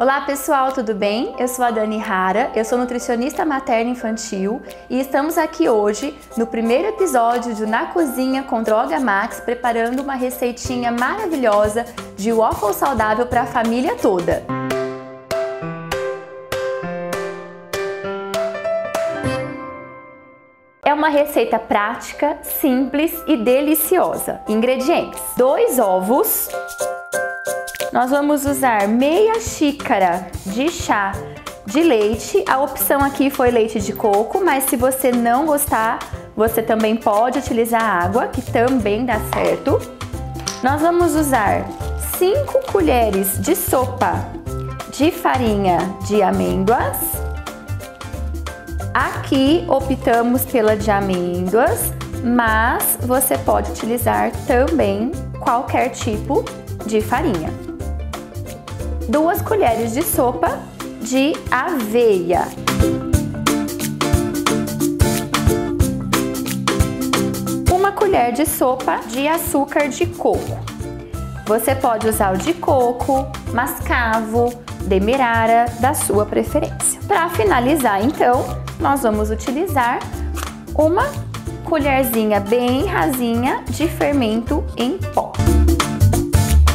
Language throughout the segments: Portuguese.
Olá pessoal, tudo bem? Eu sou a Dani Rara, eu sou nutricionista materna infantil e estamos aqui hoje no primeiro episódio de Na Cozinha com Droga Max preparando uma receitinha maravilhosa de waffle saudável para a família toda. É uma receita prática, simples e deliciosa. Ingredientes: dois ovos, nós vamos usar meia xícara de chá de leite. A opção aqui foi leite de coco, mas se você não gostar, você também pode utilizar água, que também dá certo. Nós vamos usar 5 colheres de sopa de farinha de amêndoas. Aqui optamos pela de amêndoas, mas você pode utilizar também qualquer tipo de farinha duas colheres de sopa de aveia. Uma colher de sopa de açúcar de coco. Você pode usar o de coco, mascavo, demerara, da sua preferência. Para finalizar, então, nós vamos utilizar uma colherzinha bem rasinha de fermento em pó.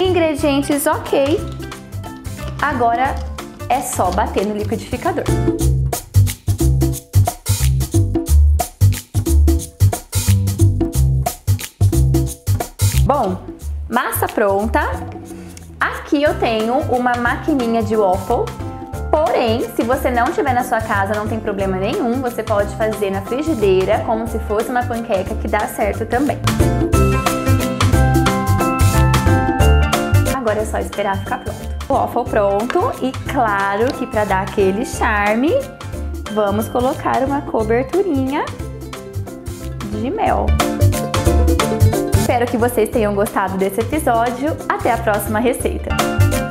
Ingredientes ok, Agora é só bater no liquidificador. Bom, massa pronta. Aqui eu tenho uma maquininha de waffle. Porém, se você não tiver na sua casa, não tem problema nenhum. Você pode fazer na frigideira, como se fosse uma panqueca, que dá certo também. Agora é só esperar ficar pronto waffle pronto e claro que para dar aquele charme, vamos colocar uma coberturinha de mel. Espero que vocês tenham gostado desse episódio. Até a próxima receita!